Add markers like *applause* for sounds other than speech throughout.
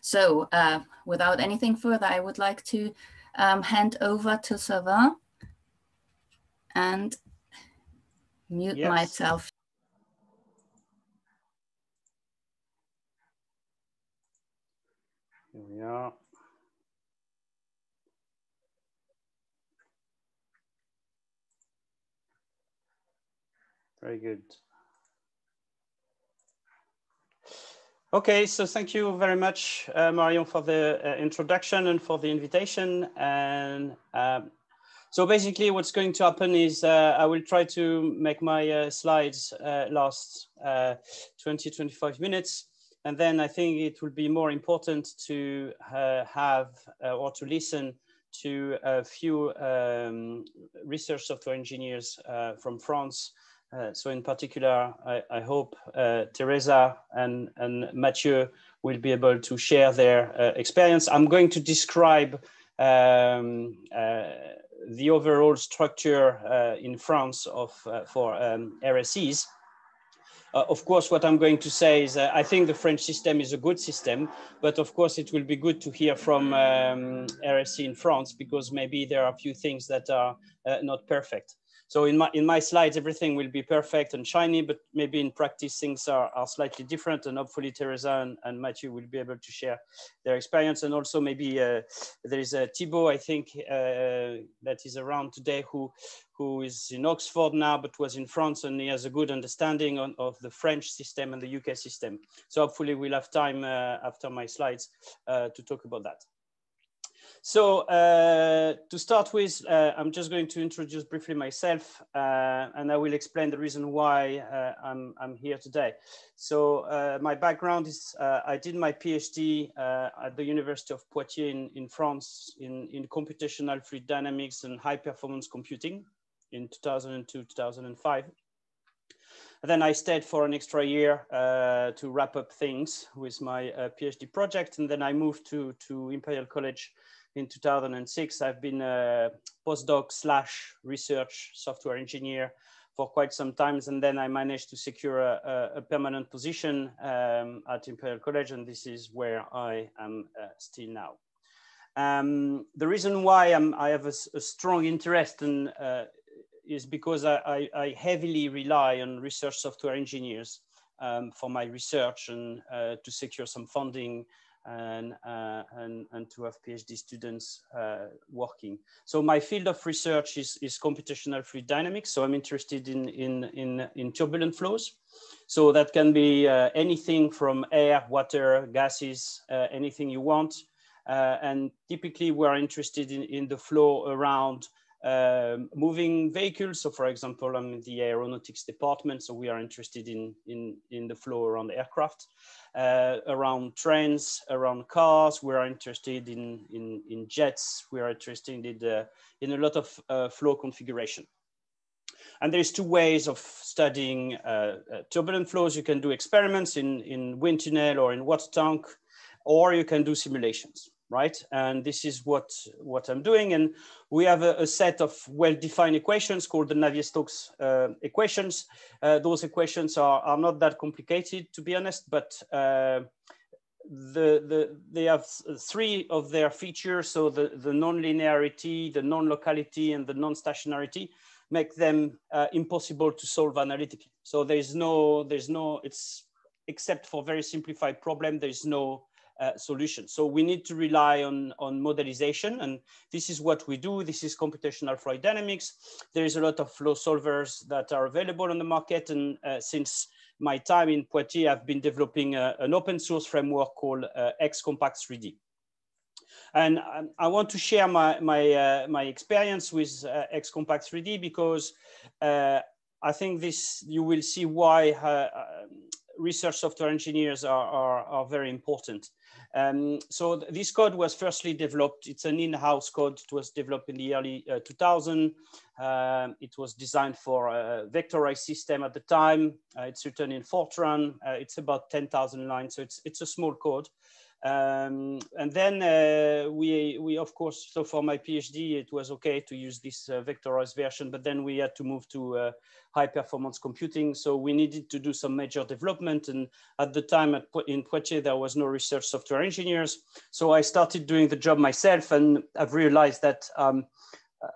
So uh, without anything further, I would like to um, hand over to Sylvain and mute yes. myself. Here we are. Very good. Okay, so thank you very much, uh, Marion, for the uh, introduction and for the invitation. And um, so basically what's going to happen is uh, I will try to make my uh, slides uh, last uh, 20, 25 minutes. And then I think it will be more important to have or to listen to a few um, research software engineers from France uh, so in particular, I, I hope uh, Teresa and, and Mathieu will be able to share their uh, experience. I'm going to describe um, uh, the overall structure uh, in France of, for um, RSEs. of course, what I'm going to say is I think the French system is a good system, but of course it will be good to hear from um, RSE in France because maybe there are a few things that are not perfect. So in my, in my slides, everything will be perfect and shiny, but maybe in practice, things are, are slightly different. And hopefully Teresa and, and Mathieu will be able to share their experience. And also maybe uh, there is a Thibaut, I think, uh, that is around today who, who is in Oxford now, but was in France and he has a good understanding on, of the French system and the UK system. So hopefully we'll have time uh, after my slides uh, to talk about that. So uh, to start with, uh, I'm just going to introduce briefly myself uh, and I will explain the reason why uh, I'm, I'm, here today. So uh, my background is uh, I did my PhD at the University of Poitiers in, in France in, in computational fluid dynamics and high performance computing in 2002, 2005. And then I stayed for an extra year to wrap up things with my PhD project. And then I moved to, to Imperial College in 2006. I've been a postdoc slash research software engineer for quite some time. And then I managed to secure a, a permanent position um, at Imperial College. And this is where I am uh, still now. Um, the reason why I'm, i have a, a, strong interest in, uh, is because I, I, I, heavily rely on research software engineers um, for my research and uh, to secure some funding and, uh, and, and to have PhD students uh, working. So my field of research is, is computational fluid dynamics. So I'm interested in, in, in, in turbulent flows. So that can be uh, anything from air, water, gases, uh, anything you want. Uh, and typically we're interested in, in the flow around um, moving vehicles. So for example, I'm in the aeronautics department, so we are interested in, in, in the flow around aircraft, uh, around trains, around cars. We are interested in, in, in jets. We are interested in, the, in a lot of uh, flow configuration. And there's two ways of studying uh, uh turbulent flows. You can do experiments in, in wind tunnel or in water tank, or you can do simulations right? And this is what, what I'm doing. And we have a, a set of well-defined equations called the Navier-Stokes uh, equations. Uh, those equations are, are not that complicated, to be honest, but uh, the, the, they have three of their features. So the, the non-linearity, the non-locality, and the non-stationarity make them uh, impossible to solve analytically. So there's no, there's no, it's except for very simplified problem, there's no uh, solution. So we need to rely on, on modelization and this is what we do. This is computational fluid dynamics. There is a lot of flow solvers that are available on the market and uh, since my time in Poitiers, I've been developing a, an open source framework called uh, XCompact 3D. And um, I want to share my, my, uh, my experience with uh, XCompact 3D because uh, I think this, you will see why uh, research software engineers are, are, are very important. Um, so th this code was firstly developed, it's an in-house code, it was developed in the early uh, 2000. Um, it was designed for a vectorized system at the time. Uh, it's written in Fortran, uh, it's about 10,000 lines, so it's, it's a small code. Um, and then uh, we, we, of course, so for my PhD, it was okay to use this uh, vectorized version, but then we had to move to uh, high performance computing. So we needed to do some major development. And at the time at, in Poitiers, there was no research software engineers. So I started doing the job myself and I've realized that um, uh,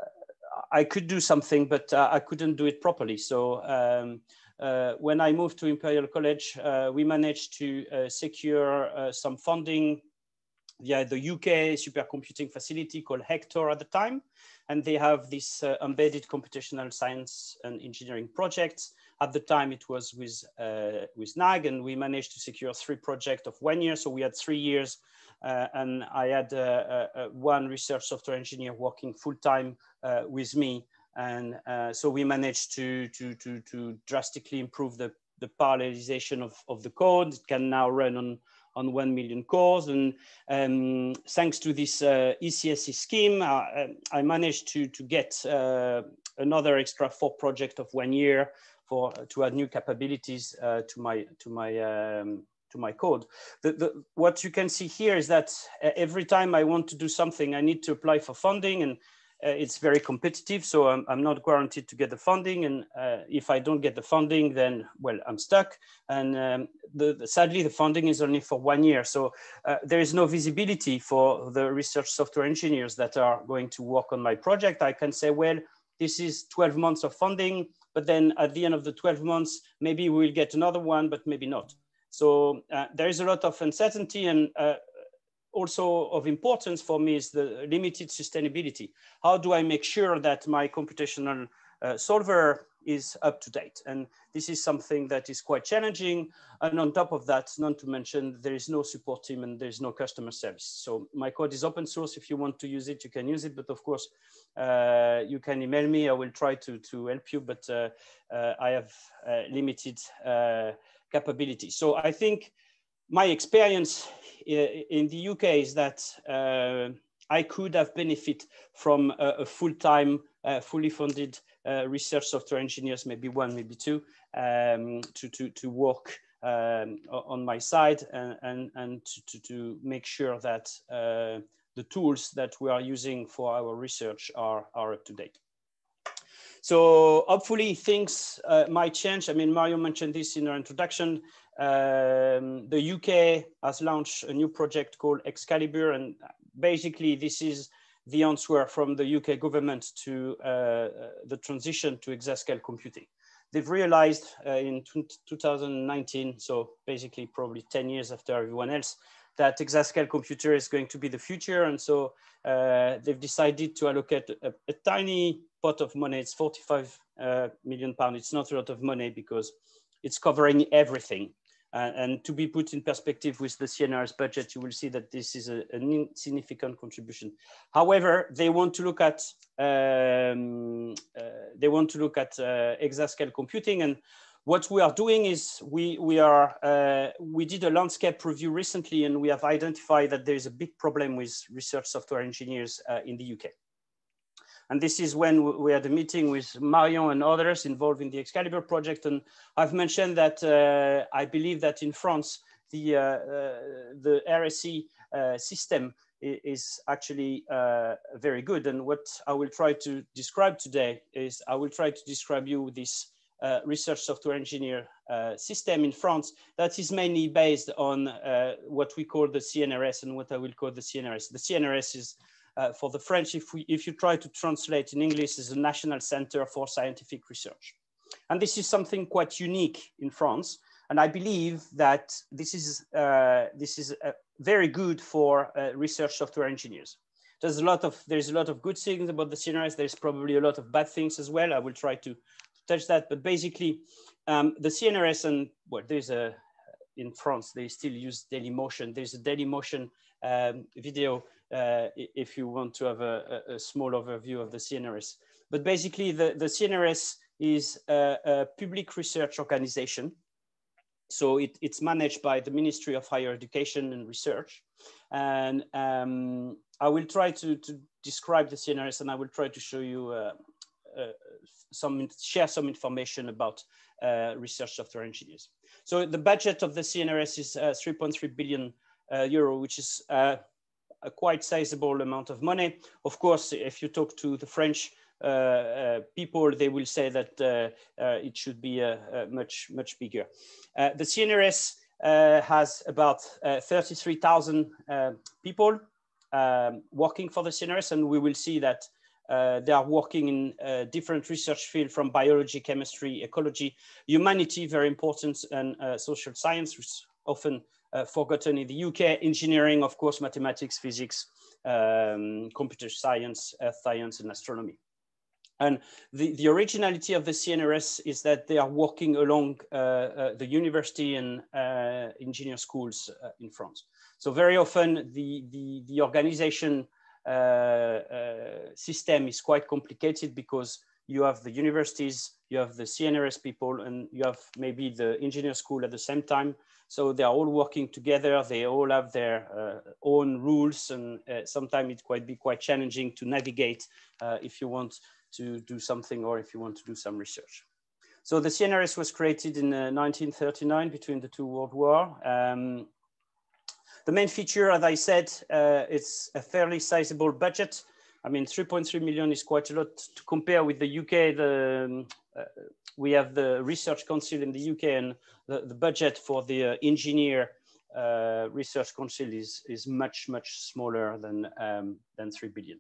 I could do something, but uh, I couldn't do it properly. So um, uh, when I moved to Imperial College, uh, we managed to uh, secure uh, some funding via the UK supercomputing facility called Hector at the time. And they have this uh, embedded computational science and engineering projects. At the time, it was with, uh, with NAG, and we managed to secure three projects of one year. So we had three years, and I had one research software engineer working full time with me and uh, so we managed to, to, to, to drastically improve the, the parallelization of, of the code. It can now run on, on 1 million cores. And um, thanks to this uh, ECSE scheme, uh, I managed to, to get uh, another extra four project of one year for, to add new capabilities uh, to my, to my, um, to my code. The, the, what you can see here is that uh, every time I want to do something, I need to apply for funding and uh, it's very competitive, so I'm, I'm, not guaranteed to get the funding. And uh, if I don't get the funding, then, well, I'm stuck. And um, the, the, sadly, the funding is only for one year. So uh, there is no visibility for the research software engineers that are going to work on my project. I can say, well, this is 12 months of funding, but then at the end of the 12 months, maybe we'll get another one, but maybe not. So uh, there is a lot of uncertainty and uh, also of importance for me is the limited sustainability. How do I make sure that my computational uh, solver is up to date? And this is something that is quite challenging. And on top of that, not to mention, there is no support team and there's no customer service. So my code is open source. If you want to use it, you can use it. But of course, uh, you can email me. I will try to, to help you, but uh, uh I have uh, limited uh, capability. So I think my experience in the UK is that uh, I could have benefit from a, a full-time, uh, fully funded uh, research software engineers, maybe one, maybe two, um, to, to, to work um, on my side and, and, and to, to make sure that uh, the tools that we are using for our research are, are up to date. So hopefully things uh, might change. I mean, Marion mentioned this in our introduction. Um, the UK has launched a new project called Excalibur, and basically this is the answer from the UK government to uh, the transition to exascale computing. They've realized uh, in 2019, so basically probably 10 years after everyone else, that exascale computer is going to be the future. And so uh, they've decided to allocate a, a, tiny pot of money. It's 45 uh, million pounds. It's not a lot of money because it's covering everything. Uh, and to be put in perspective with the CNRS budget, you will see that this is a, an insignificant contribution. However, they want to look at um, uh, they want to look at uh, exascale computing, and what we are doing is we we are uh, we did a landscape review recently, and we have identified that there is a big problem with research software engineers uh, in the UK. And this is when we had a meeting with Marion and others involved in the Excalibur project. And I've mentioned that uh, I believe that in France, the, uh, uh, the RSE uh, system is actually uh, very good. And what I will try to describe today is I will try to describe you this uh, research software engineer uh, system in France that is mainly based on uh, what we call the CNRS and what I will call the CNRS. The CNRS is uh, for the French, if, we, if you try to translate in English, is a National Center for Scientific Research. And this is something quite unique in France. And I believe that this is, uh, this is uh, very good for uh, research software engineers. There's a lot of there's a lot of good things about the CNRS. There's probably a lot of bad things as well. I will try to, to touch that. But basically, um, the CNRS and well, there's a in France they still use Dailymotion. There's a Dailymotion um, video uh, if you want to have a, a, small overview of the CNRS. But basically the, the CNRS is a, a public research organization. So it, it's managed by the Ministry of Higher Education and Research. And um, I will try to, to describe the CNRS and I will try to show you uh, uh, some, share some information about uh, research software engineers. So the budget of the CNRS is uh, 3.3 billion euro, which is a quite sizable amount of money. Of course, if you talk to the French uh, uh, people, they will say that uh, it should be much, much bigger. the CNRS has about 33,000 people um, working for the CNRS, and we will see that uh, they are working in uh, different research fields from biology, chemistry, ecology, humanity, very important, and uh, social science, which often forgotten in the UK, engineering, of course, mathematics, physics, um, computer science, earth science, and astronomy. And the, the originality of the CNRS is that they are working along uh, uh, the university and uh, engineer schools uh, in France. So very often the, the, the organization uh, uh, system is quite complicated because you have the universities, you have the CNRS people, and you have maybe the engineer school at the same time. So they are all working together. They all have their uh, own rules, and uh, sometimes it quite be quite challenging to navigate uh, if you want to do something or if you want to do some research. So the CNRS was created in 1939 uh, between the two world war. Um, the main feature, as I said, uh, it's a fairly sizable budget. I mean, 3.3 million is quite a lot to compare with the UK. The, um, we have the Research Council in the UK and the, the budget for the uh, engineer uh, research council is, is much, much smaller than, um, than 3 billion.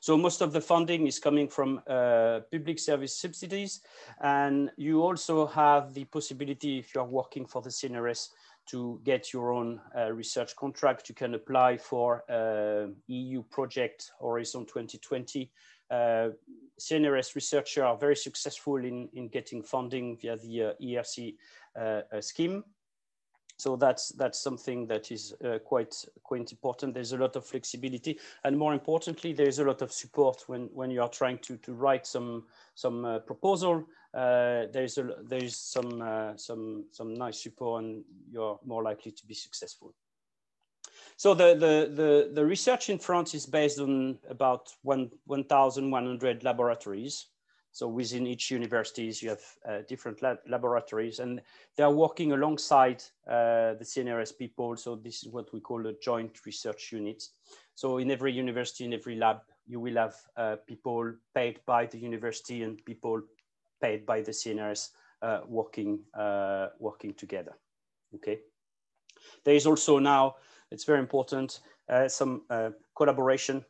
So most of the funding is coming from uh, public service subsidies. And you also have the possibility, if you are working for the CNRS, to get your own uh, research contract. You can apply for uh, EU project Horizon 2020. Uh, CNRS researchers are very successful in, in getting funding via the uh, ERC uh, uh, scheme. So that's that's something that is quite quite important. There's a lot of flexibility, and more importantly, there's a lot of support when when you are trying to to write some some proposal. There's a there's some some some nice support, and you're more likely to be successful. So the the the, the research in France is based on about one 1,100 laboratories. So within each universities, you have uh, different lab laboratories and they are working alongside uh, the CNRS people. So this is what we call a joint research unit. So in every university, in every lab, you will have uh, people paid by the university and people paid by the CNRS uh, working, uh, working together, okay? There is also now, it's very important, uh, some uh, collaboration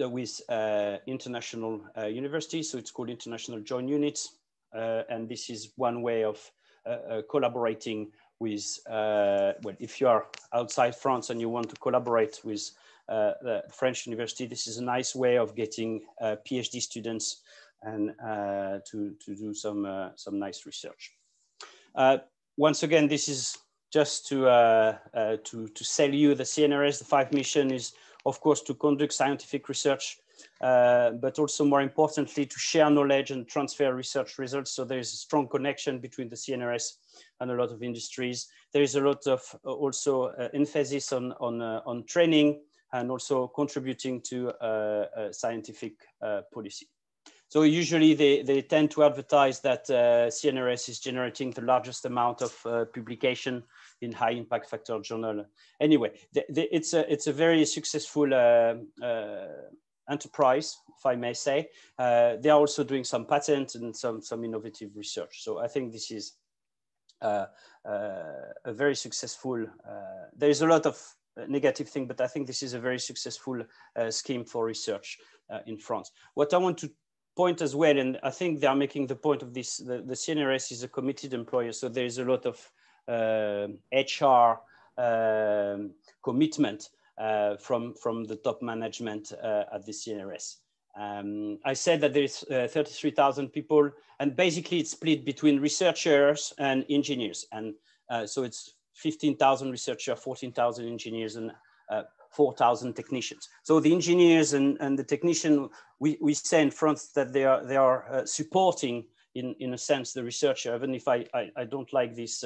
uh, with uh, international uh, universities. So it's called International Joint Units. Uh, and this is one way of uh, collaborating with, well, if you are outside France and you want to collaborate with the French university, this is a nice way of getting PhD students and to, to do some, some nice research. once again, this is just to, uh, uh, to, to sell you the CNRS, the five mission is of course, to conduct scientific research, uh, but also more importantly, to share knowledge and transfer research results. So there's a strong connection between the CNRS and a lot of industries. There is a lot of uh, also uh, emphasis on, on, uh, on training and also contributing to uh, scientific uh, policy. So usually they, they tend to advertise that CNRS is generating the largest amount of publication in high impact factor journal. Anyway, the, the, it's a it's a very successful uh, uh, enterprise, if I may say. Uh, they are also doing some patent and some some innovative research. So I think this is uh, uh, a very successful. Uh, there is a lot of negative thing, but I think this is a very successful scheme for research in France. What I want to point as well, and I think they are making the point of this, the, the CNRS is a committed employer, so there is a lot of HR uh, um, commitment uh, from, from the top management uh, at the CNRS. Um, I said that there's uh, 33,000 people and basically it's split between researchers and engineers. And uh, so it's 15,000 researchers, 14,000 engineers and uh, 4,000 technicians. So the engineers and, and the technician, we, we say in France that they are, they are supporting in, in a sense the researcher, even if I, I, I don't like this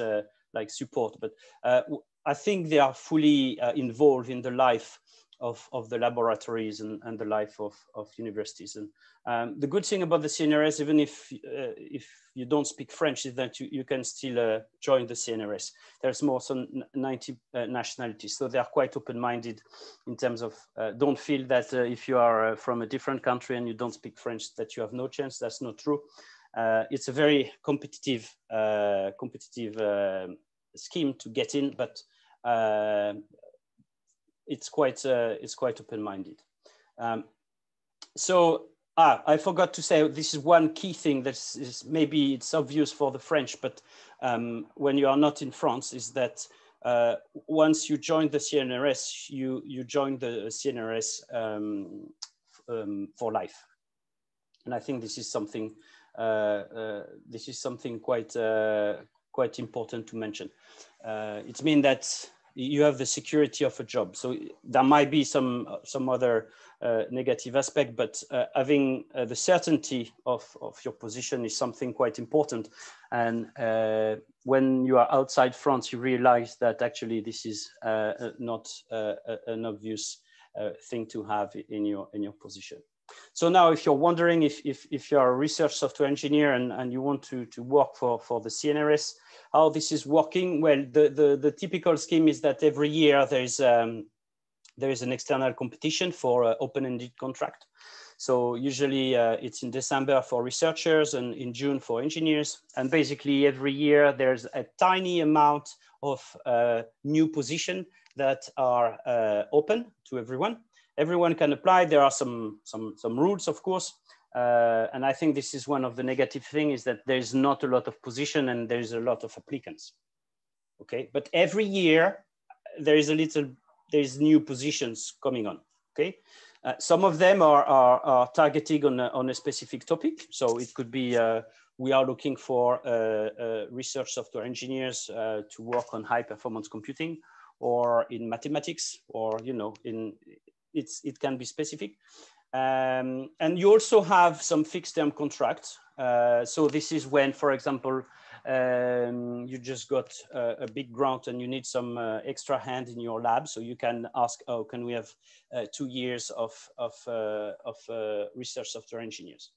like support, but uh, I think they are fully uh, involved in the life of, of the laboratories and, and the life of, of universities. And um, the good thing about the CNRS, even if, uh, if you don't speak French, is that you, you can still uh, join the CNRS. There's more than 90 uh, nationalities, so they are quite open-minded in terms of, uh, don't feel that uh, if you are uh, from a different country and you don't speak French, that you have no chance, that's not true. it's a very competitive, competitive scheme to get in, but it's quite uh, it's quite open-minded. Um, so ah, I forgot to say this is one key thing that is maybe it's obvious for the French, but um, when you are not in France, is that uh, once you join the CNRS, you you join the CNRS um, um, for life, and I think this is something uh, uh, this is something quite uh, quite important to mention. Uh, it means that you have the security of a job. So there might be some some other uh, negative aspect, but uh, having uh, the certainty of, of your position is something quite important. And uh, when you are outside France, you realize that actually this is uh, uh, not an obvious thing to have in your in your position. So now if you're wondering if, if, if you're a research software engineer and, and you want to, to work for, for the CNRS, how this is working? Well, the, the, the typical scheme is that every year there's, um, there is an external competition for uh, open-ended contract. So usually uh, it's in December for researchers and in June for engineers. And basically every year there's a tiny amount of uh, new position that are uh, open to everyone everyone can apply. There are some, some, some rules, of course. Uh, and I think this is one of the negative things is that there's not a lot of position and there's a lot of applicants. Okay, but every year there is a little, there's new positions coming on. Okay, uh, some of them are, are, are targeting on a, on a specific topic. So it could be uh, we are looking for uh, uh, research software engineers uh, to work on high performance computing or in mathematics or you know in it's, it can be specific. Um, and you also have some fixed term contracts. Uh, so this is when, for example, um, you just got a, a, big grant and you need some uh, extra hand in your lab. So you can ask, oh, can we have uh, two years of, of, uh, of uh, research software engineers?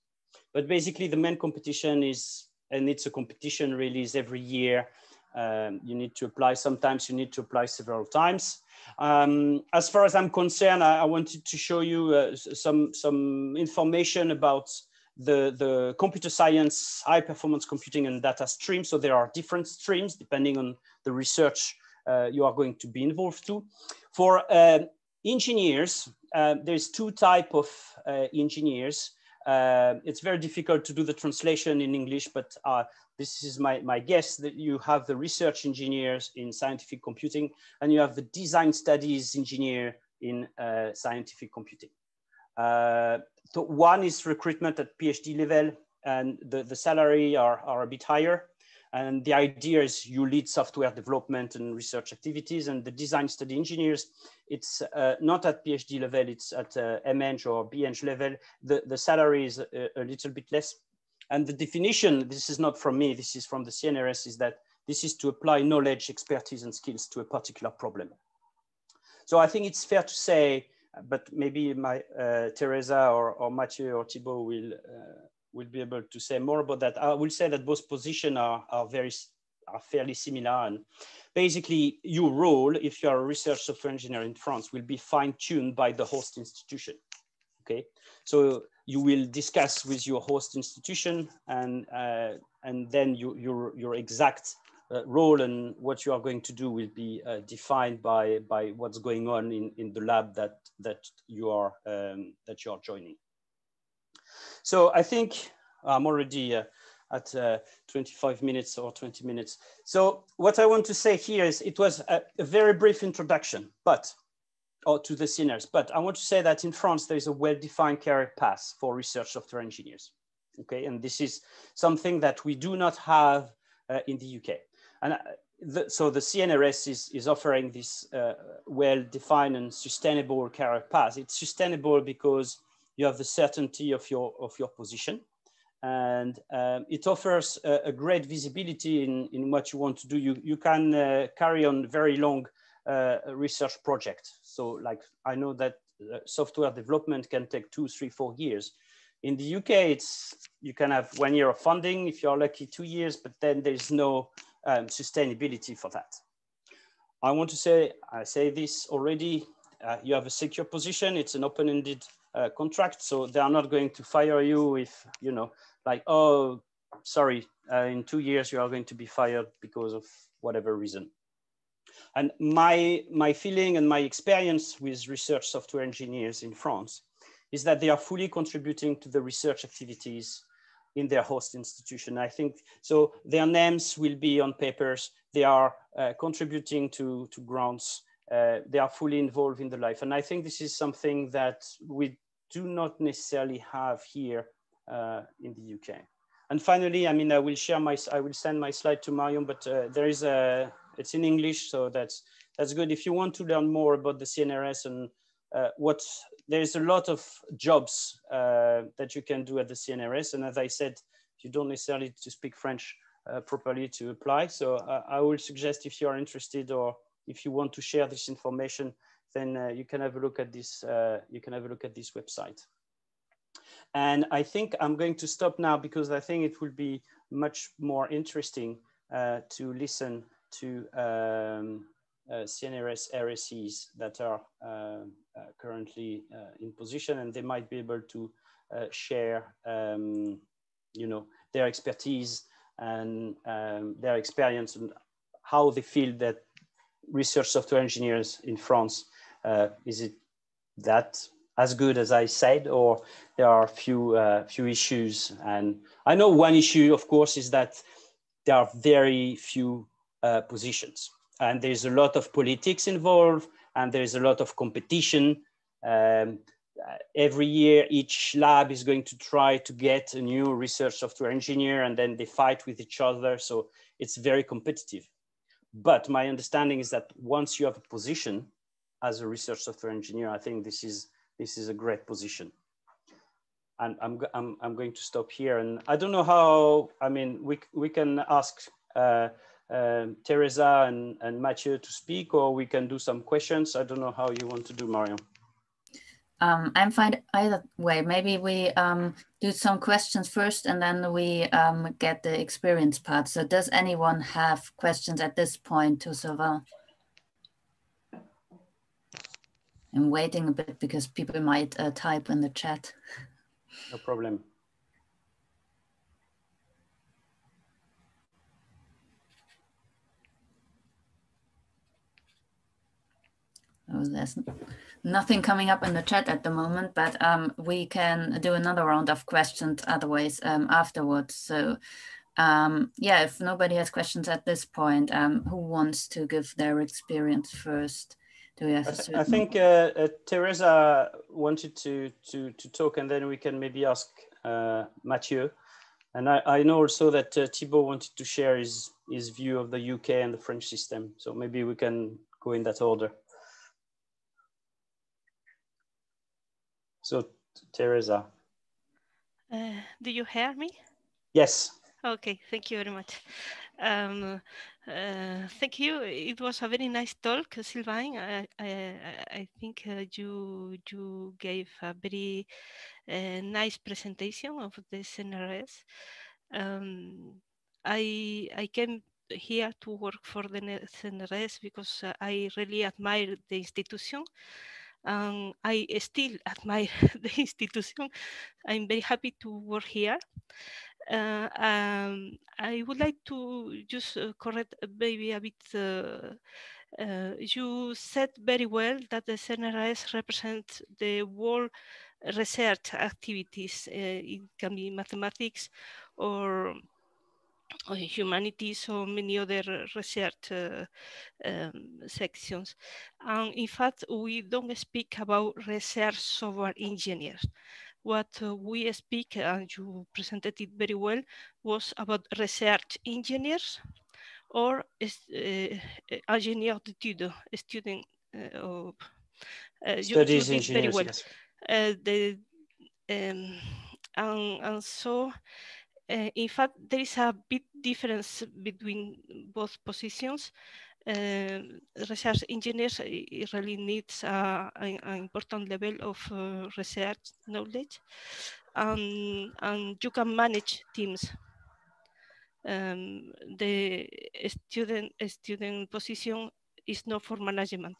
But basically the main competition is, and it's a competition really is every year. Um, you need to apply, sometimes you need to apply several times. Um, as far as I'm concerned, I, I wanted to show you uh, some, some information about the, the computer science, high performance computing and data stream. So there are different streams depending on the research uh, you are going to be involved to. For uh, engineers, uh, there's two type of uh, engineers. Uh, it's very difficult to do the translation in English, but this is my, my guess that you have the research engineers in scientific computing and you have the design studies engineer in uh, scientific computing. Uh, so one is recruitment at PhD level and the, the salary are, are a bit higher. And the idea is you lead software development and research activities and the design study engineers, it's uh, not at PhD level, it's at uh, or BEng level. The, the salary is a, a little bit less and the definition, this is not from me, this is from the CNRS, is that this is to apply knowledge, expertise, and skills to a particular problem. So I think it's fair to say, but maybe my uh, Teresa or, or Mathieu or Thibault will, uh, will be able to say more about that. I will say that both positions are, are very are fairly similar. And basically your role, if you are a research software engineer in France, will be fine tuned by the host institution. Okay, so you will discuss with your host institution and, uh, and then you, your, your exact uh, role and what you are going to do will be uh, defined by, by what's going on in, in the lab that, that, you are, um, that you are joining. So I think I'm already uh, at uh, 25 minutes or 20 minutes. So what I want to say here is it was a, a very brief introduction, but or to the CNRS. But I want to say that in France, there is a well-defined career path for research software engineers. Okay, and this is something that we do not have uh, in the UK. And uh, the, so the CNRS is, is offering this uh, well-defined and sustainable career path. It's sustainable because you have the certainty of your, of your position. And um, it offers a, a, great visibility in, in what you want to do. You, you can uh, carry on very long uh, research project. So like I know that uh, software development can take two, three, four years. In the UK, it's you can have one year of funding if you're lucky, two years, but then there's no um, sustainability for that. I want to say, I say this already, uh, you have a secure position, it's an open-ended uh, contract, so they are not going to fire you if, you know, like, oh, sorry, uh, in two years you are going to be fired because of whatever reason. And my, my feeling and my experience with research software engineers in France is that they are fully contributing to the research activities in their host institution. I think so their names will be on papers. They are uh, contributing to, to grants. Uh, they are fully involved in the life. And I think this is something that we do not necessarily have here uh, in the UK. And finally, I mean, I will share my, I will send my slide to Marion, but uh, there is a, it's in English, so that's, that's good. If you want to learn more about the CNRS and uh, what there's a lot of jobs uh, that you can do at the CNRS. And as I said, you don't necessarily to speak French properly to apply. So I would suggest if you are interested or if you want to share this information, then uh, you can have a look at this. Uh, you can have a look at this website. And I think I'm going to stop now because I think it will be much more interesting uh, to listen to um, uh, CNRS RSEs that are uh, uh, currently in position and they might be able to share, um, you know, their expertise and um, their experience and how they feel that research software engineers in France, uh, is it that as good as I said, or there are a few, uh, few issues? And I know one issue, of course, is that there are very few uh, positions and there's a lot of politics involved and there's a lot of competition. Um, every year, each lab is going to try to get a new research software engineer and then they fight with each other. So it's very competitive. But my understanding is that once you have a position as a research software engineer, I think this is, this is a great position. And I'm, I'm, I'm going to stop here. And I don't know how, I mean, we, we can ask uh, um, Teresa and, and Mathieu to speak, or we can do some questions. I don't know how you want to do, Marion. Um, I'm fine either way. Maybe we um, do some questions first and then we um, get the experience part. So does anyone have questions at this point to Sylvain? I'm waiting a bit because people might uh, type in the chat. No problem. There's nothing coming up in the chat at the moment, but um, we can do another round of questions otherwise um, afterwards. So um, yeah, if nobody has questions at this point, um, who wants to give their experience first? Do we have I, th I think uh, uh, Teresa wanted to, to, to talk and then we can maybe ask uh, Mathieu. And I, I know also that uh, Thibault wanted to share his, his view of the UK and the French system. So maybe we can go in that order. So, Teresa. Uh, do you hear me? Yes. Okay, thank you very much. Um, uh, thank you. It was a very nice talk, Sylvain. I, I, I think uh, you you gave a very uh, nice presentation of the CNRS. Um, I I came here to work for the CNRS because I really admire the institution and I still admire *laughs* the institution. I'm very happy to work here. Uh, um, I would like to just uh, correct maybe a bit. Uh, uh you said very well that the CNRS represents the world research activities. Uh, it can be mathematics or humanities or many other research uh, um, sections. And in fact, we don't speak about research software engineers. What uh, we speak, and you presented it very well, was about research engineers or uh, engineer d'études, student uh, of uh, studies engineers. Very well. Yes. Uh, the, um, and, and so uh, in fact, there is a big difference between both positions. uh, research engineers really needs uh, an, an, important level of uh, research knowledge and, and you can manage teams. Um, the student student position is not for management.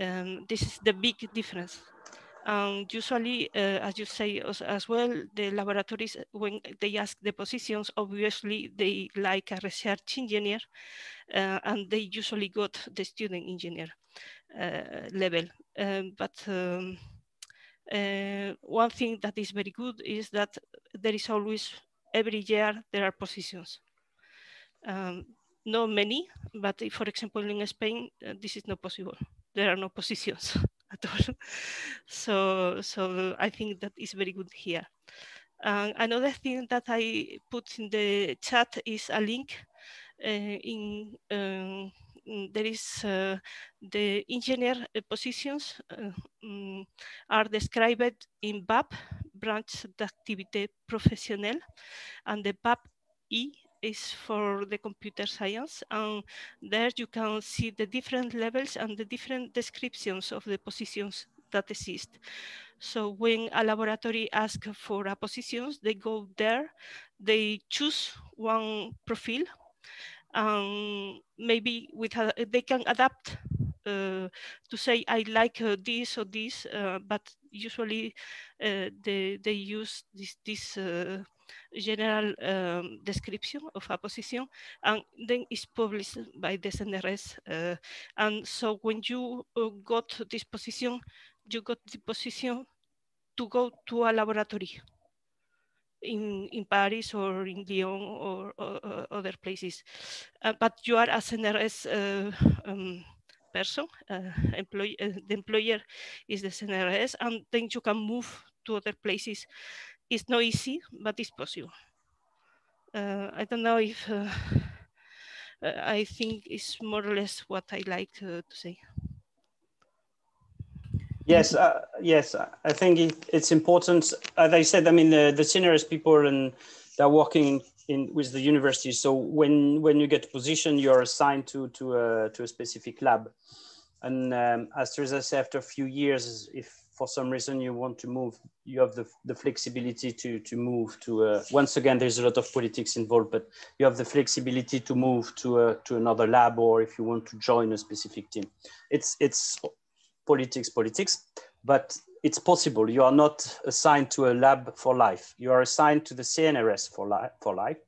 Um, this is the big difference and usually, uh, as you say as, as, well, the laboratories, when they ask the positions, obviously they like a research engineer, uh, and they usually got the student engineer uh, level. Um, but um, uh, one thing that is very good is that there is always, every year, there are positions. Um, not many, but if, for example, in Spain, uh, this is not possible. There are no *laughs* positions. *laughs* at all. so, so I think that is very good here. another thing that I put in the chat is a link uh, in um, there is uh, the engineer positions um, are described in BAP, branche d'activité professionnelle, and the BAP E is for the computer science. And there you can see the different levels and the different descriptions of the positions that exist. So when a laboratory asks for a positions, they go there, they choose one profile, and maybe with a, they can adapt uh, to say I like uh, this or this, uh, but usually uh, they they use this this uh, general um, description of a position and then it's published by the CNRS. Uh, and so when you uh, got this position, you got the position to go to a laboratory in, in Paris or in Lyon or, or, or other places. Uh, but you are a CNRS uh, um, person, uh, employee, uh, the employer is the CNRS, and then you can move to other places it's not easy, but it's possible. Uh, I don't know if uh, uh, I think it's more or less what I like to, to say. Yes, uh, yes, I think it, it's important. As I said, I mean, the, the CNRS people and they're working in with the university. So when when you get a position, you're assigned to to a to a specific lab. And um, as Teresa said, after a few years, if for some reason you want to move, you have the, the flexibility to, to move to, a, once again, there's a lot of politics involved, but you have the flexibility to move to, a, to another lab or if you want to join a specific team. It's, it's politics, politics, but it's possible. You are not assigned to a lab for life. You are assigned to the CNRS for, li for life.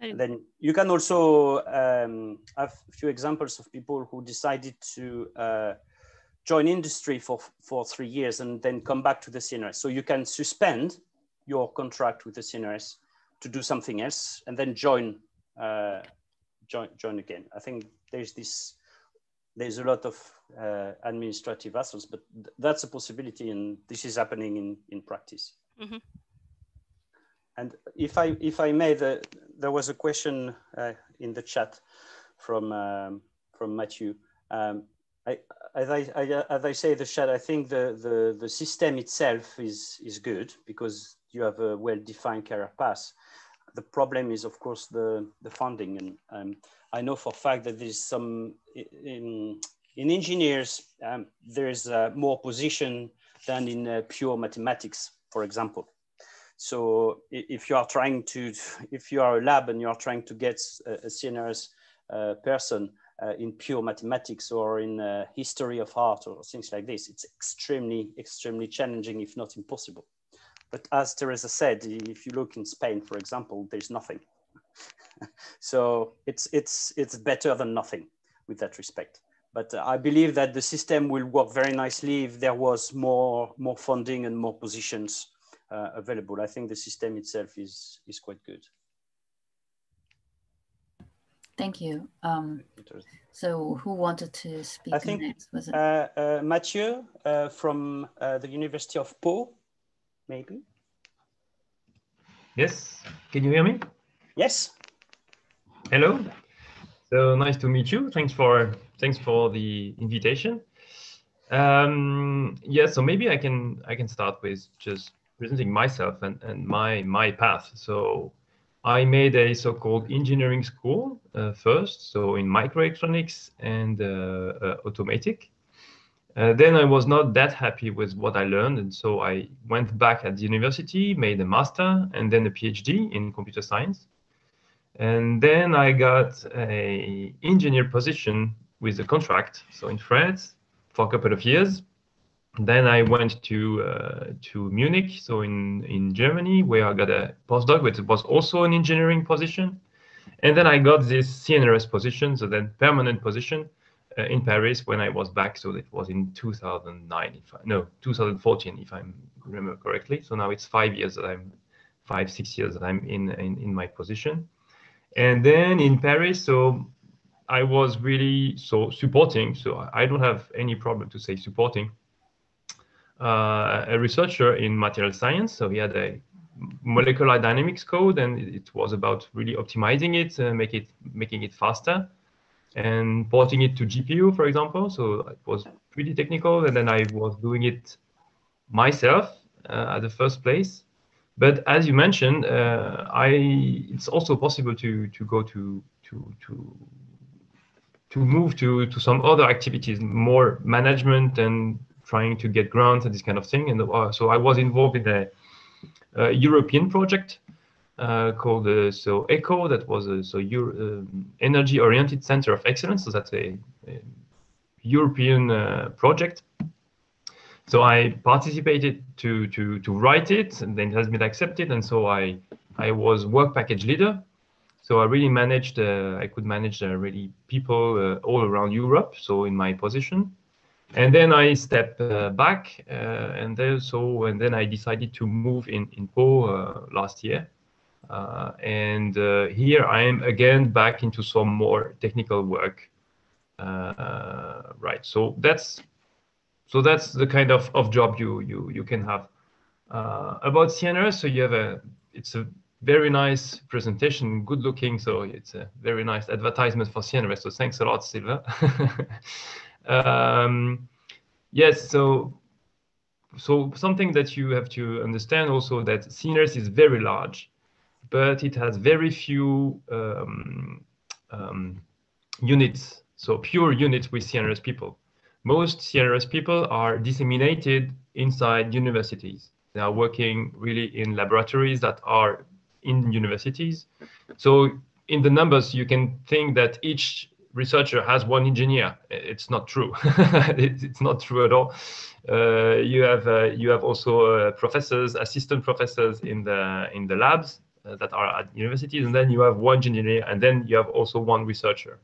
And then you can also um, have a few examples of people who decided to uh, join industry for, for three years and then come back to the CNRS. So you can suspend your contract with the CNRS to do something else and then join, uh, join, join again. I think there's this, there's a lot of uh, administrative hassles, but th that's a possibility and this is happening in, in practice. Mm -hmm. And if I, if I may, the, there was a question uh, in the chat from, um, from Matthew. Um, I, as I, I, as I say, the chat, I think the, the, the system itself is, is good because you have a well-defined career path. The problem is, of course, the, the funding. And um, I know for a fact that there's some, in, in engineers, um, there's uh, more position than in uh, pure mathematics, for example. So if you are trying to, if you are a lab and you are trying to get a, a CNRS uh, person, uh, in pure mathematics or in uh, history of art or things like this. It's extremely, extremely challenging, if not impossible. But as Teresa said, if you look in Spain, for example, there's nothing. *laughs* so it's, it's, it's better than nothing with that respect. But I believe that the system will work very nicely if there was more, more funding and more positions uh, available. I think the system itself is, is quite good. Thank you. Um, so who wanted to speak I think, next? Was it? Uh, uh, Mathieu uh, from uh, the University of Pau, maybe? Yes, can you hear me? Yes. Hello. So nice to meet you. Thanks for thanks for the invitation. Um, yeah, so maybe I can I can start with just presenting myself and, and my my path. So I made a so-called engineering school uh, first, so in microelectronics and uh, uh, automatic. Uh, then I was not that happy with what I learned, and so I went back at the university, made a master, and then a PhD in computer science. And then I got a engineer position with a contract, so in France, for a couple of years. Then I went to uh, to Munich, so in in Germany, where I got a postdoc, which was also an engineering position. And then I got this CNRS position, so then permanent position uh, in Paris when I was back. So it was in 2009, if I, no 2014, if I remember correctly. So now it's five years that I'm five six years that I'm in in, in my position. And then in Paris, so I was really so supporting. So I don't have any problem to say supporting uh, a researcher in material science. So he had a molecular dynamics code, and it was about really optimizing it, uh, make it making it faster, and porting it to GPU, for example. So it was pretty technical, and then I was doing it myself uh, at the first place. But as you mentioned, uh, I it's also possible to to go to to to to move to to some other activities, more management and trying to get grants and this kind of thing. And uh, so I was involved in a, a European project uh, called uh, so ECHO, that was a so Euro, um, energy oriented center of excellence. So that's a, a European uh, project. So I participated to to to write it, and then it has been accepted. And so I I was work package leader so I really managed, uh, I could manage uh, really people uh, all around Europe. So in my position, and then I stepped uh, back, uh, and then so and then I decided to move in in Pau uh, last year, and here I am again back into some more technical work. right. So that's so that's the kind of, of job you you you can have. about CNRS, so you have a it's a very nice presentation, good looking. So it's a very nice advertisement for CNRS. So thanks a lot, Sylvain. *laughs* um, yes, so so something that you have to understand also that CNRS is very large, but it has very few um, um, units, so pure units with CNRS people. Most CNRS people are disseminated inside universities. They are working really in laboratories that are in universities. So in the numbers, you can think that each researcher has one engineer. It's not true. *laughs* it's not true at all. Uh, you have uh, you have also uh, professors, assistant professors in the in the labs uh, that are at universities, and then you have one engineer, and then you have also one researcher.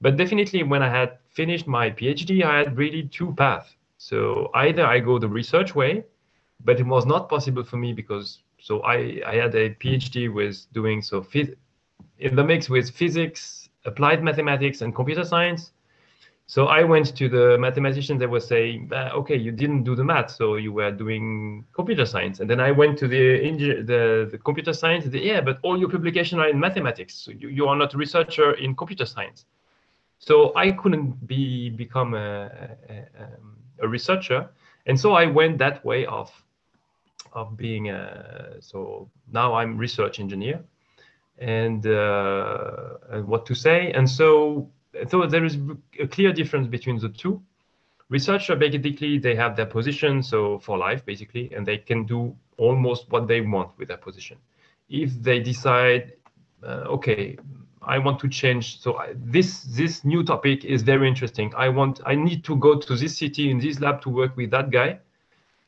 But definitely, when I had finished my PhD, I had really two paths. So either I go the research way, but it was not possible for me because so I, I had a PhD with doing so in the mix with physics, applied mathematics, and computer science. So I went to the mathematicians that were saying, okay, you didn't do the math, so you were doing computer science. And then I went to the the, the computer science. The, yeah, but all your publications are in mathematics. So you, you are not a researcher in computer science. So I couldn't be become a, a, a researcher. And so I went that way of of being a, so now I'm research engineer and, uh, and what to say. And so, so there is a clear difference between the two. Researcher, basically, they have their position, so for life, basically, and they can do almost what they want with their position. If they decide, uh, okay, I want to change. So I, this this new topic is very interesting. I want I need to go to this city in this lab to work with that guy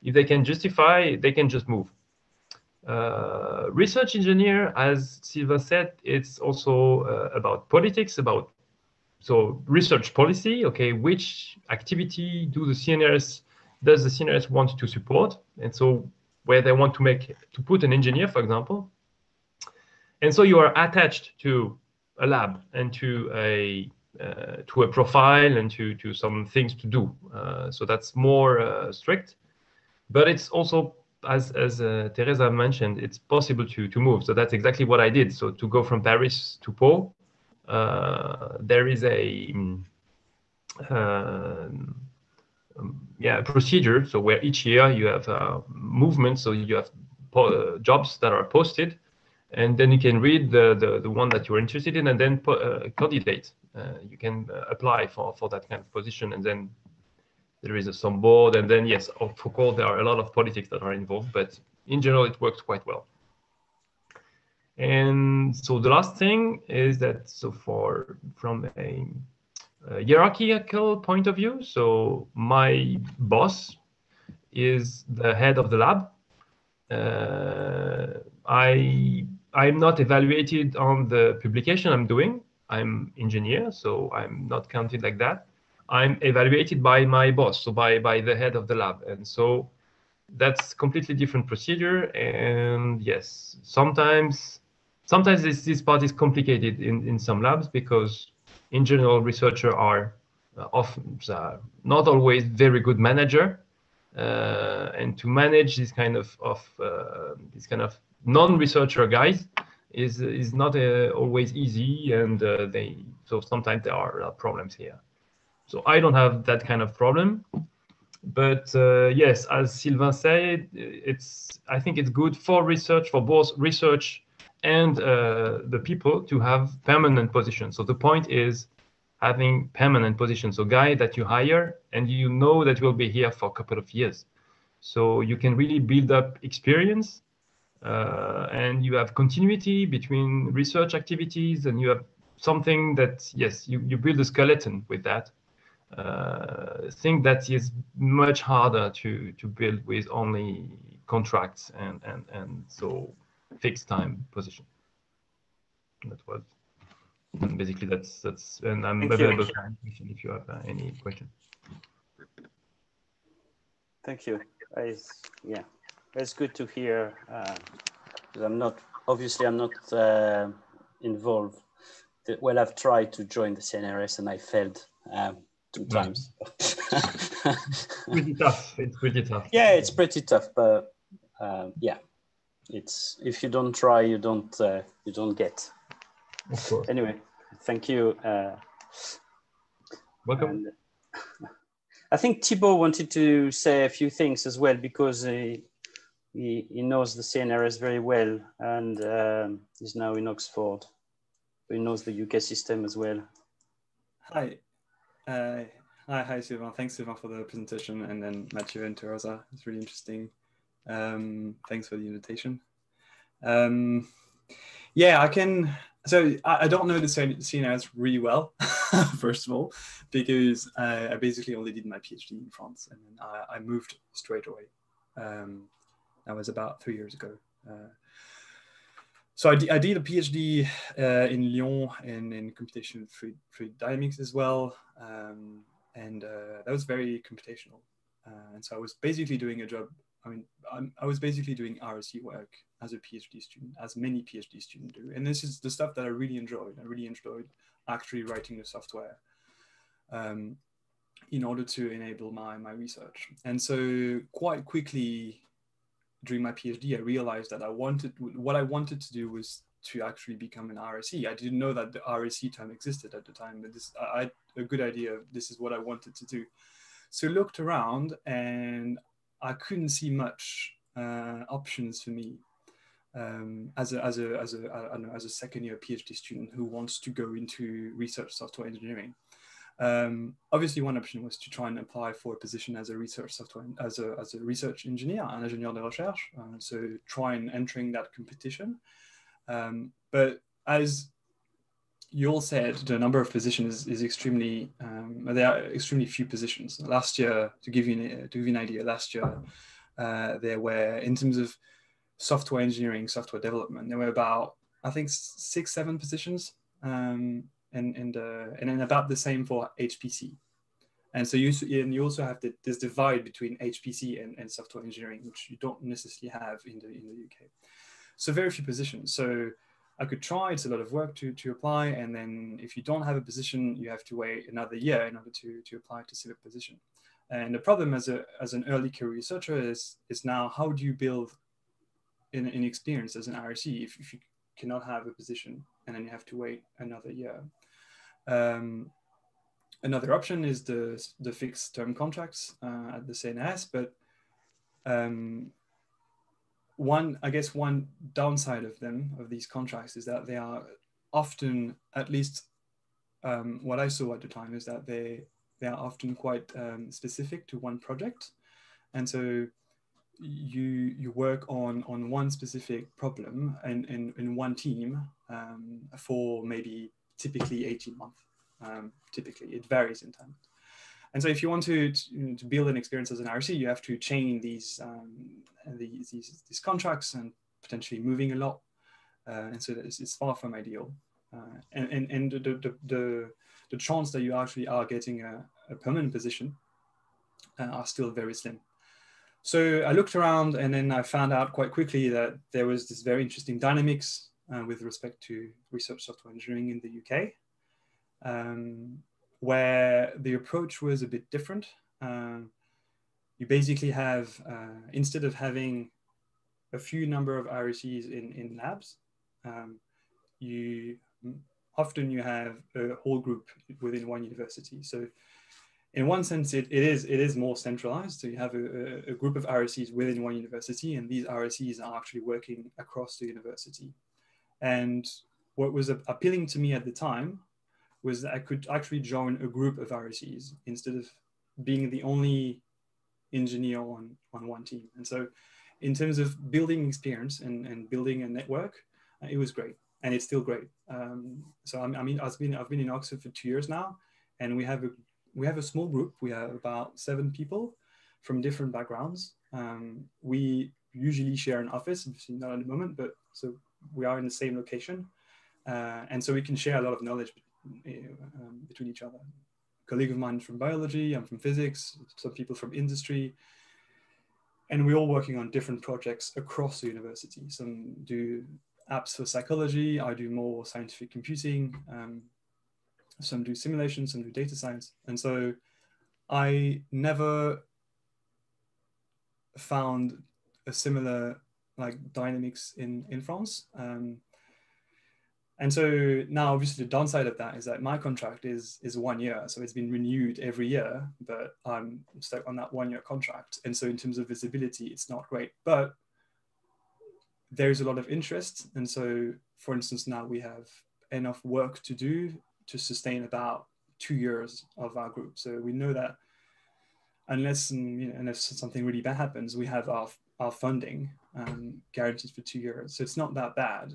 if they can justify, they can just move. Uh, research engineer, as Sylvain said, it's also uh, about politics, about so research policy. Okay, which activity do the CNRS does the CNRS want to support, and so where they want to make to put an engineer, for example. And so you are attached to a lab and to a uh, to a profile and to to some things to do. Uh, so that's more uh, strict but it's also as as uh, Teresa mentioned, it's possible to to move. So that's exactly what I did. So to go from Paris to Pau, uh, there is a uh, yeah procedure. So where each year you have a movement. So you have jobs that are posted, and then you can read the, the, the one that you're interested in and then uh, candidate. Uh, you can uh, apply for, for that kind of position and then there is a, some board and then yes, of course there are a lot of politics that are involved, but in general it works quite well. And so the last thing is that so far from a, a hierarchical point of view, so my boss is the head of the lab. Uh, I I'm not evaluated on the publication I'm doing. I'm engineer, so I'm not counted like that. I'm evaluated by my boss, so by by the head of the lab, and so that's completely different procedure. And yes, sometimes sometimes this this part is complicated in in some labs because in general researchers are uh, often uh, not always very good manager, uh, and to manage this kind of of uh, this kind of non-researcher guys is is not uh, always easy, and uh, they so sometimes there are problems here. So I don't have that kind of problem, but uh, yes, as Sylvain said, it's I think it's good for research for both research and uh, the people to have permanent positions. So the point is having permanent positions. So guy that you hire and you know that will be here for a couple of years. So you can really build up experience uh, and you have continuity between research activities and you have something that yes you, you build a skeleton with that thing that is much harder to to build with only contracts and and and so fixed time position that was and basically that's that's and i'm Thank available you. for question if you have uh, any question Thank you. I, yeah, it's good to hear. Uh, 'cause I'm not obviously I'm not uh, involved. Well, I've tried to join the CNRS and I failed um, two Yeah. times. *laughs* pretty *laughs* tough it's pretty tough yeah, it's pretty tough, but um, yeah, it's if you don't try, you don't uh, you don't get. of course Anyway, thank you. Uh, welcome And *laughs* I think Thibault wanted to say a few things as well because he, he, he knows the CNRS very well and um, he's now in Oxford. He knows the UK system as well. Hi. Uh, hi, hi, Sylvain. Thanks, Sylvain, for the presentation. And then Mathieu and Teresa. It's really interesting. Um, thanks for the invitation. Um, yeah, I can. So I, I don't know the CNRS really well, *laughs* first of all, because uh, I basically only did my PhD in France and then I, I moved straight away. Um, that was about three years ago. Uh, so I, I did a PhD uh, in Lyon and in computational fluid, fluid dynamics as well, um, and uh, that was very computational. Uh, and so I was basically doing a job. I mean, I'm, I was basically doing RSE work as a PhD student, as many PhD students do. And this is the stuff that I really enjoyed. I really enjoyed actually writing the software um, in order to enable my my research. And so quite quickly during my PhD, I realized that I wanted what I wanted to do was to actually become an RSE. I didn't know that the RSE term existed at the time, but this I had a good idea. of This is what I wanted to do. So looked around and I couldn't see much uh, options for me um, as a as a as a I don't know, as a second year PhD student who wants to go into research software engineering. Um, obviously, one option was to try and apply for a position as a research software as a as a research engineer, un ingénieur de recherche. Uh, so try and entering that competition. Um, but as you all said, the number of positions is, is extremely um, there are extremely few positions. Last year, to give you an, to give you an idea, last year uh, there were in terms of software engineering, software development, there were about I think six seven positions. Um, and and uh, and then about the same for HPC. And so you and you also have the, this divide between HPC and, and software engineering, which you don't necessarily have in the in the UK. So very few positions. So I could try. It's a lot of work to to apply, and then if you don't have a position, you have to wait another year in order to to apply to a position. And the problem as a as an early career researcher is is now how do you build an, an experience as an RSE if, if you cannot have a position and then you have to wait another year. Um, another option is the, the fixed term contracts uh, at the CNRS, but um, one, I guess, one downside of them of these contracts is that they are often, at least um, what I saw at the time, is that they they are often quite um, specific to one project, and so you you work on on one specific problem and in, in, one team um, for maybe typically 18 months. Um, typically, it varies in time. And so if you want to, to, to, build an experience as an RSE, you have to chain these, um, these, these, these, contracts and potentially moving a lot. Uh, and so it's, it's, far from ideal. Uh, and and, and the, the, the, the, chance that you actually are getting a, a permanent position uh, are still very slim. So I looked around and then I found out quite quickly that there was this very interesting dynamics uh, with respect to research software engineering in the UK. Um, where the approach was a bit different. Uh, you basically have, uh, instead of having a few number of RSEs in, in labs, um, you often you have a whole group within one university. So in one sense, it, it is it is more centralized. So you have a, a, group of RSEs within one university, and these RSEs are actually working across the university. And what was appealing to me at the time was that I could actually join a group of RSEs instead of being the only engineer on, on one team. And so in terms of building experience and, and building a network, uh, it was great. And it's still great. Um, so I mean, I've been, I've been in Oxford for two years now, and we have a, we have a small group. We have about seven people from different backgrounds. Um, we usually share an office, not at the moment, but so we are in the same location. Uh, and so we can share a lot of knowledge um, between each other. A colleague of mine from biology, I'm from physics, some people from industry, and we're all working on different projects across the university. Some do apps for psychology, I do more scientific computing, um, some do simulation, some do data science. And so I never found a similar like dynamics in, in France. Um, and so now obviously the downside of that is that my contract is is one year. So it's been renewed every year, but I'm stuck on that one year contract. And so in terms of visibility, it's not great. But there's a lot of interest. And so for instance, now we have enough work to do to sustain about two years of our group. So we know that unless you know, unless something really bad happens, we have our our funding um, guaranteed for two years. So it's not that bad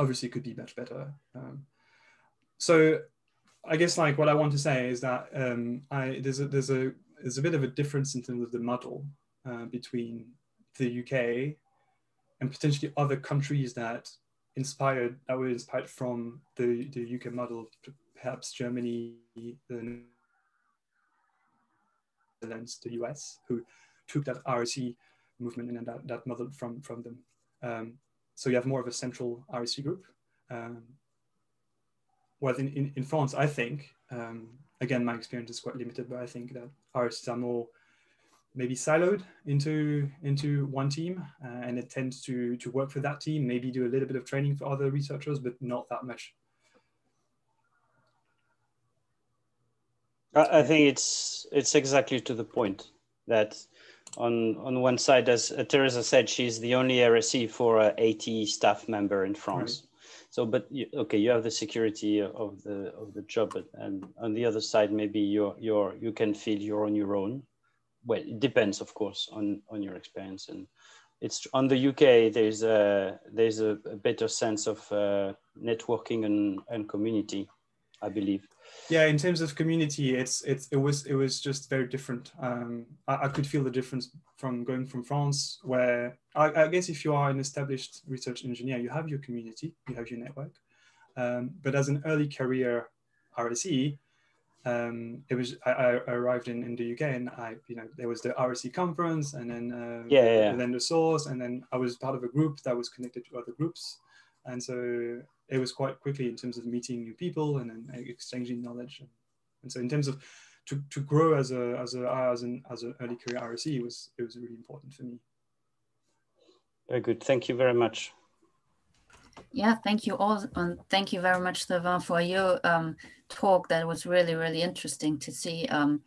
obviously could be much better. Um, so I guess like what I want to say is that um, I, there's, a, there's, a, there's a bit of a difference in terms of the model uh, between the UK and potentially other countries that inspired, that were inspired from the, the UK model, perhaps Germany, the Netherlands, the US, who took that RSE movement and that, that model from, from them. Um, so you have more of a central RSE group. Um, well, in, in, in, France, I think, um, again, my experience is quite limited, but I think that RSEs are more maybe siloed into into one team uh, and it tends to to work for that team maybe do a little bit of training for other researchers but not that much i think it's it's exactly to the point that on on one side, as uh, Teresa said, she's the only RSE for a 80 staff member in France. Right. So, but you, okay, you have the security of the of the job, but, and on the other side, maybe you're you're you can feel you're on your own. Well, it depends, of course, on on your experience, and it's on the UK. There's a there's a, a better sense of uh, networking and and community, I believe. Yeah in terms of community it's it's it was it was just very different. Um, I, I, could feel the difference from going from france where I, I, guess if you are an established research engineer you have your community you have your network. Um, but as an early career rse um, it was I, I, arrived in, in the UK and I you know there was the RSE conference and then uh, yeah, yeah, yeah. and then the SORSE and then I was part of a group that was connected to other groups. And so it was quite quickly in terms of meeting new people and then exchanging knowledge. And so in terms of to, to grow as a as a as an as an early career RSE it was it was really important for me. Very good. Thank you very much. Yeah, thank you all, and thank you very much, Sylvain, for your um, talk. That was really, really interesting to see um,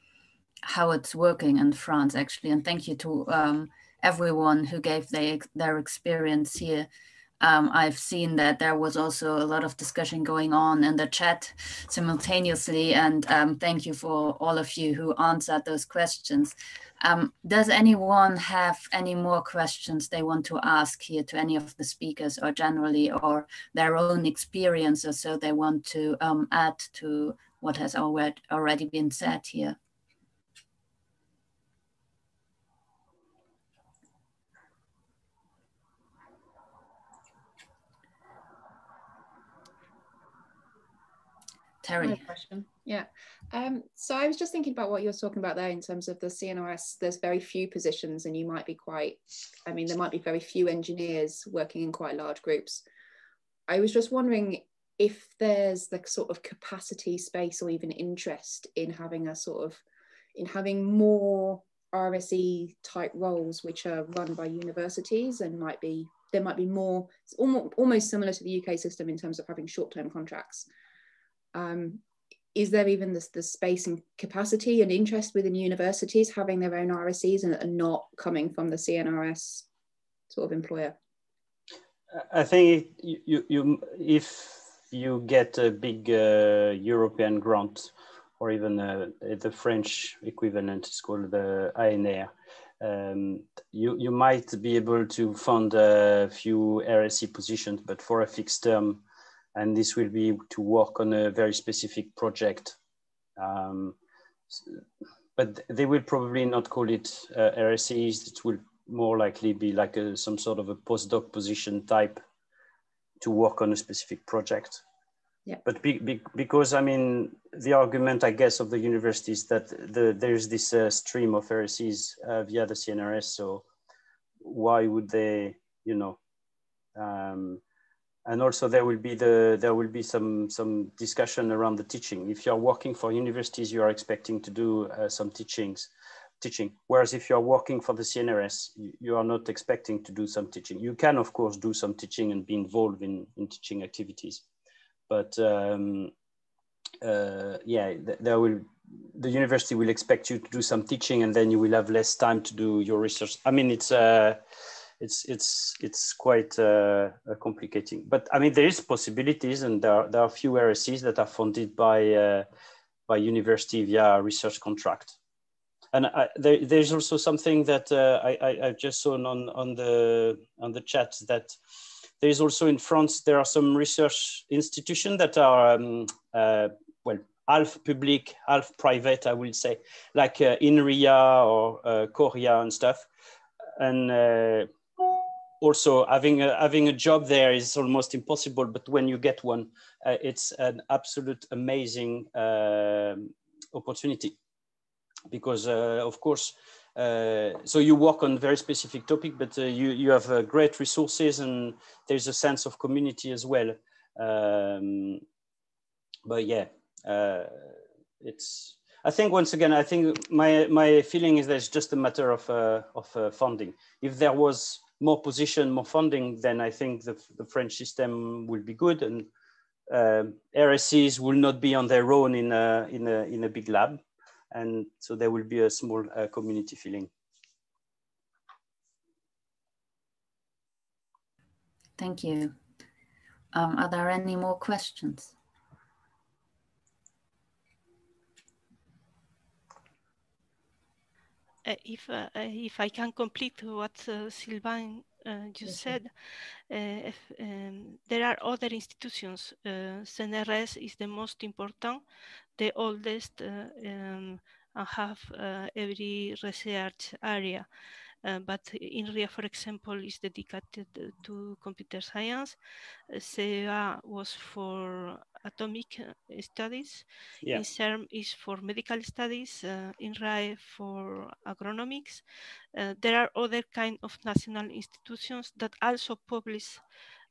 how it's working in France, actually. And thank you to um, everyone who gave their, their experience here. Um, I've seen that there was also a lot of discussion going on in the chat simultaneously, and um, thank you for all of you who answered those questions. Um, does anyone have any more questions they want to ask here to any of the speakers or generally or their own experiences so they want to um, add to what has already been said here? Terry. question. Yeah. Um, so I was just thinking about what you were talking about there in terms of the CNRS. There's very few positions, and you might be quite, I mean, there might be very few engineers working in quite large groups. I was just wondering if there's the sort of capacity, space, or even interest in having a sort of, in having more RSE type roles which are run by universities and might be, there might be more, almost similar to the UK system in terms of having short term contracts um, is there even the, space and capacity and interest within universities having their own RSEs and, and not coming from the CNRS sort of employer? I think you, you, you if you get a big uh, European grant or even uh, the French equivalent is called the ANR, um, you, you might be able to fund a few RSE positions, but for a fixed term, and this will be to work on a very specific project. Um, but they will probably not call it uh, RSEs. It will more likely be like a, some sort of a postdoc position type to work on a specific project. Yeah. But be, be, because I mean, the argument I guess of the university is that the, there's this uh, stream of RSEs uh, via the CNRS. So why would they, you know, um, and also there will be the there will be some some discussion around the teaching. If you're working for universities you are expecting to do uh, some teachings teaching. Whereas if you're working for the cnrs you are not expecting to do some teaching. You can of course do some teaching and be involved in, in teaching activities. But um, uh, yeah there will the university will expect you to do some teaching and then you will have less time to do your research. I mean it's uh, it's it's it's quite uh, uh, complicating. But I mean, there is possibilities, and there are, there are a few RSEs that are funded by uh, by university via research contract. And I, there, there's also something that uh, I, I, just saw on on the on the chat that there is also in France there are some research institutions that are um, uh, well half public, half private, I will say, like uh, INRIA or uh, Coria and stuff. And uh, also having a, having a job there is almost impossible but when you get one uh, it's an absolute amazing uh, opportunity because uh, of course uh, so you work on very specific topic but uh, you you have great resources and there's a sense of community as well um, but yeah it's I think once again, I think my my feeling is that it's just a matter of uh, of uh, funding. If there was more position, more funding, then I think the, the French system will be good and uh, RSEs will not be on their own in a, in a, in a big lab. And so there will be a small uh, community feeling. Thank you. Um, are there any more questions? If uh, uh, if I can complete what Sylvain just said, if, um, there are other institutions. CNRS is the most important, the oldest, um, and have every research area. Uh, but INRIA, for example, is dedicated to computer science. Uh, CEA was for atomic uh, studies. Yeah. INSERM is for medical studies. Uh, INRAE for agronomics. Uh, there are other kind of national institutions that also publish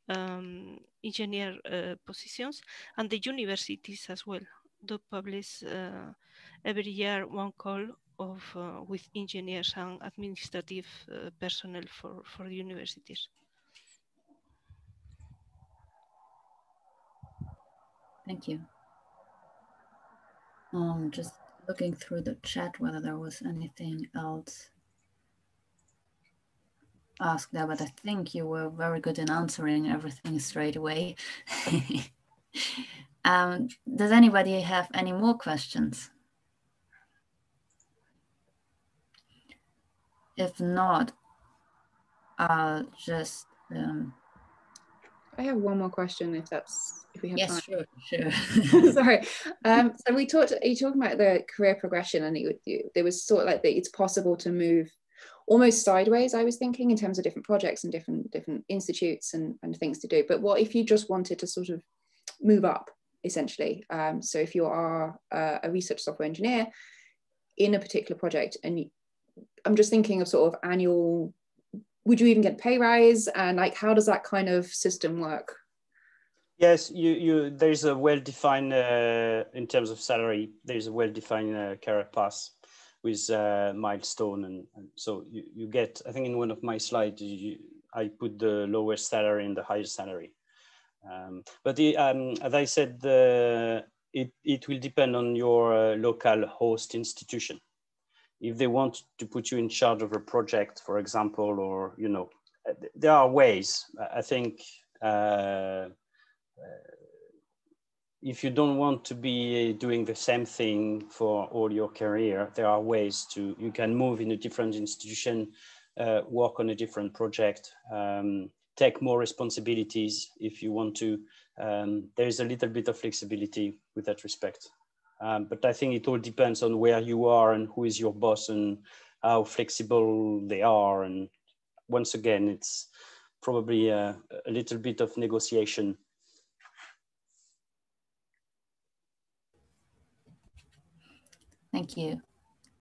um, engineer uh, positions and the universities as well do publish every year one call of uh, with engineers and administrative uh, personnel for, for universities. Thank you. Um, just looking through the chat whether there was anything else. ask that, but I think you were very good in answering everything straight away. *laughs* um, does anybody have any more questions? If not, I'll just. Um, I have one more question if that's if we have yes, time. sure, sure. *laughs* *laughs* Sorry. Um, so we talked. Are You talking about the career progression, and you, you, there was sort of like that. It's possible to move almost sideways. I was thinking in terms of different projects and different different institutes and, and things to do. But what if you just wanted to sort of move up essentially? Um, so if you are uh, a research software engineer in a particular project, and you, I'm just thinking of sort of annual. Would you even get pay rise? And like, how does that kind of system work? Yes, you, you, there's a well-defined, uh, in terms of salary, there's a well-defined uh, career path with uh, milestone. And, and, so you, you get, I think in one of my slides, you, I put the lowest salary and the highest salary. Um, but the, um, as I said, the, it, it will depend on your uh, local host institution. If they want to put you in charge of a project, for example, or, you know, there are ways, I think, uh, if you don't want to be doing the same thing for all your career, there are ways to, you can move in a different institution, uh, work on a different project, um, take more responsibilities if you want to. Um, there is a little bit of flexibility with that respect. Um, but I think it all depends on where you are and who is your boss and how flexible they are. And once again, it's probably a, a little bit of negotiation